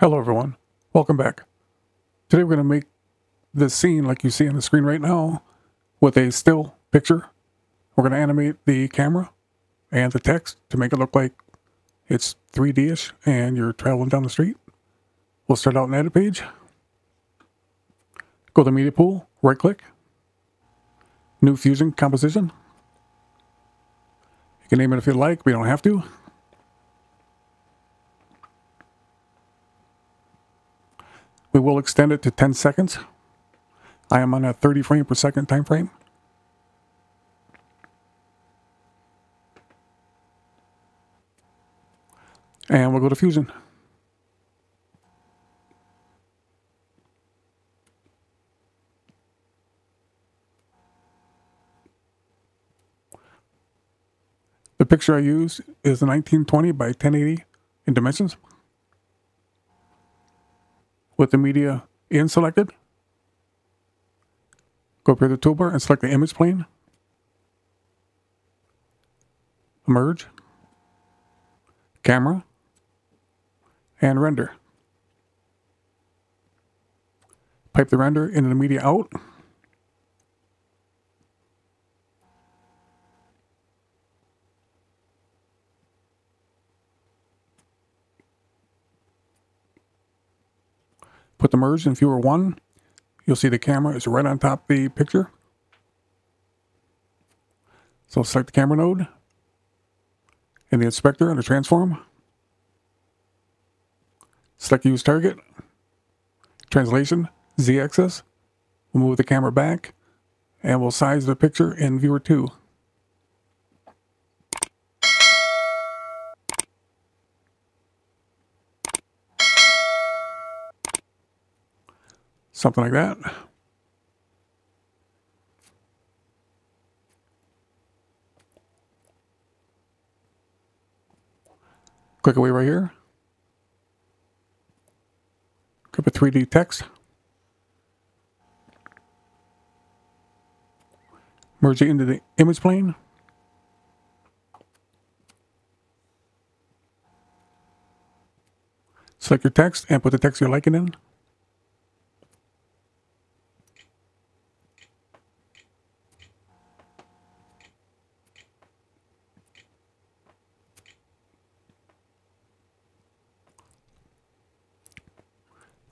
Hello everyone, welcome back. Today we're going to make this scene like you see on the screen right now with a still picture. We're going to animate the camera and the text to make it look like it's 3D-ish and you're traveling down the street. We'll start out in edit page. Go to media pool, right click, new fusion composition. You can name it if you like, but you don't have to. We will extend it to 10 seconds. I am on a 30 frame per second time frame. And we'll go to Fusion. The picture I use is a 1920 by 1080 in dimensions with the media in selected. Go up here to the toolbar and select the image plane. Merge. Camera. And render. Pipe the render into the media out. Put the merge in viewer one. You'll see the camera is right on top of the picture. So select the camera node in the inspector under transform. Select use target. Translation, z-axis. We'll move the camera back and we'll size the picture in viewer two. Something like that. Click away right here. Click a 3D text. Merge it into the image plane. Select your text and put the text you're liking in.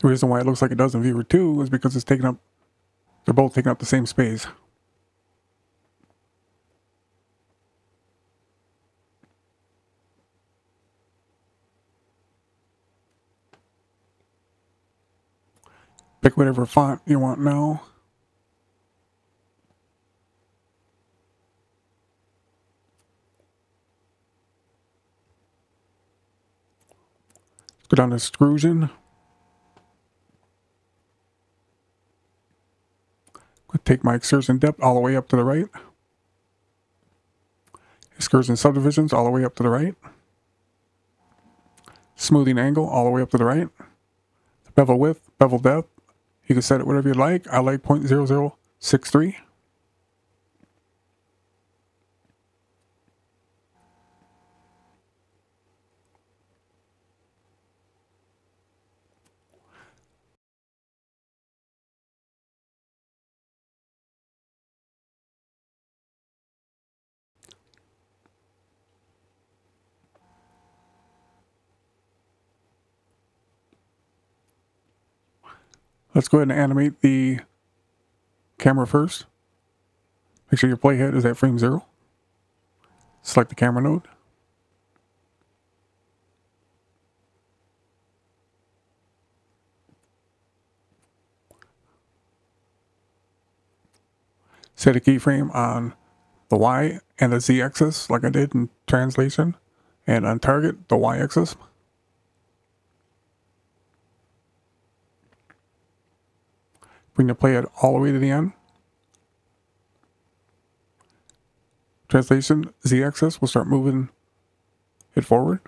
The reason why it looks like it does in viewer 2 is because it's taking up, they're both taking up the same space. Pick whatever font you want now. Go down to extrusion. Take my extrusion depth all the way up to the right. Extrusion subdivisions all the way up to the right. Smoothing angle all the way up to the right. Bevel width, bevel depth. You can set it whatever you like. I like 0.0063. Let's go ahead and animate the camera first. Make sure your playhead is at frame zero. Select the camera node. Set a keyframe on the Y and the Z axis like I did in translation and on target the Y axis. Bring playhead all the way to the end. Translation, z-axis, we'll start moving it forward.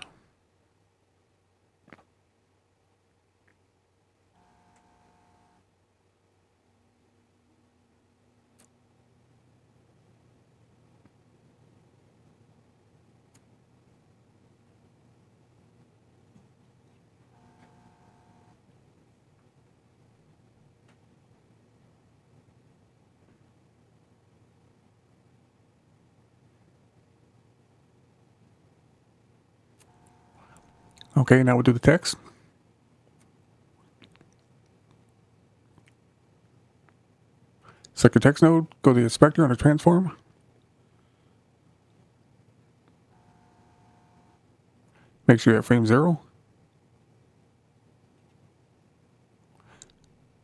Okay, now we'll do the text. Select your text node, go to the inspector under transform. Make sure you have frame zero.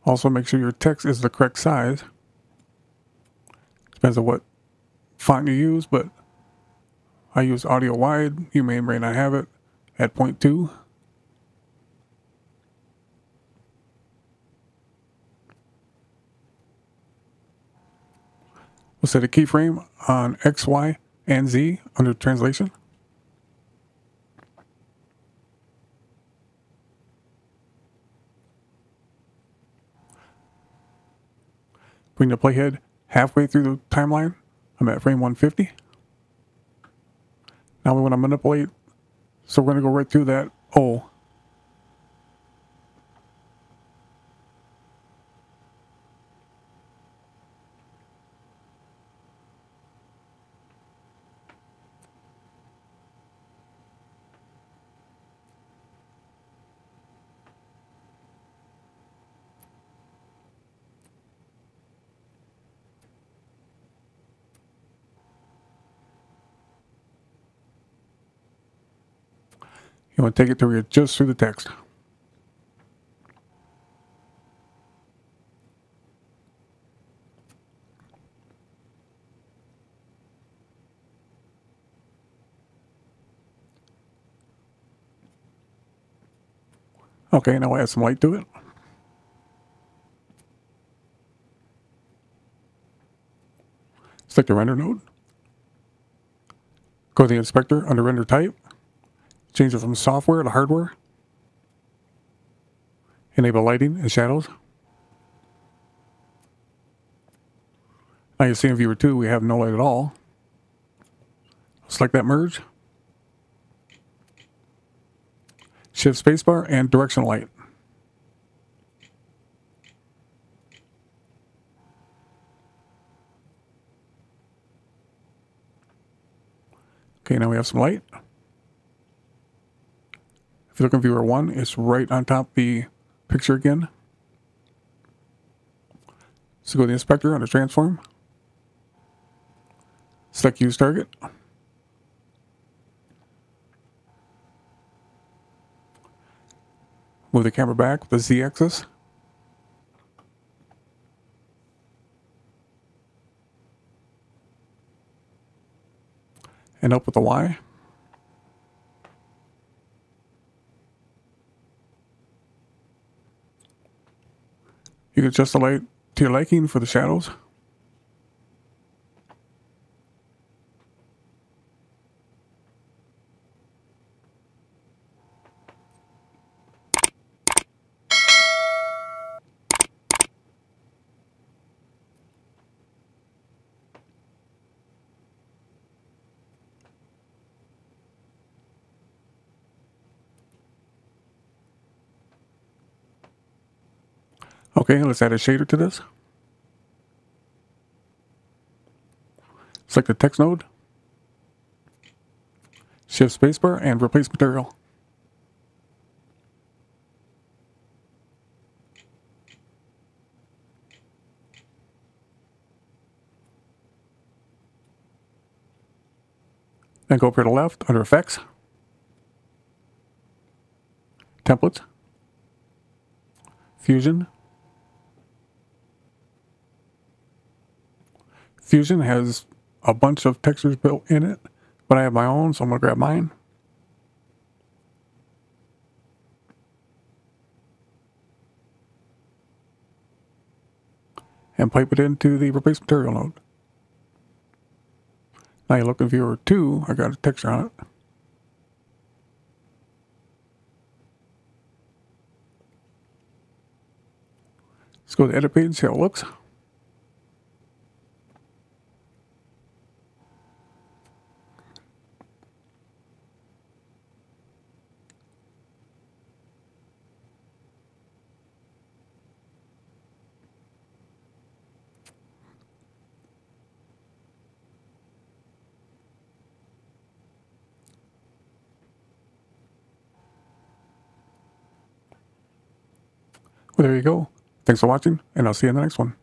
Also make sure your text is the correct size. Depends on what font you use, but I use Audiowide. You may or may not have it at two. We'll set a keyframe on X, Y, and Z under translation. Bring the playhead halfway through the timeline. I'm at frame 150. Now we want to manipulate, so we're going to go right through that O. You want to take it till you're just through the text. Okay, now add some light to it. Select the render node. Go to the inspector under render type. Change it from software to hardware. Enable lighting and shadows. Now you see in viewer 2 we have no light at all. Select that merge. Shift spacebar and direction light. Okay, now we have some light. If you look in viewer one, it's right on top the picture again. So go to the inspector under transform. Select use target. Move the camera back with the Z axis. And up with the Y. You can adjust the light to your liking for the shadows. Okay, let's add a shader to this. Select the text node. Shift spacebar and replace material. Then go over to the left under effects, templates, fusion, Fusion has a bunch of textures built in it, but I have my own, so I'm going to grab mine. And pipe it into the replace material node. Now you look in viewer 2, I got a texture on it. Let's go to edit page, and see how it looks. Well, there you go. Thanks for watching, and I'll see you in the next one.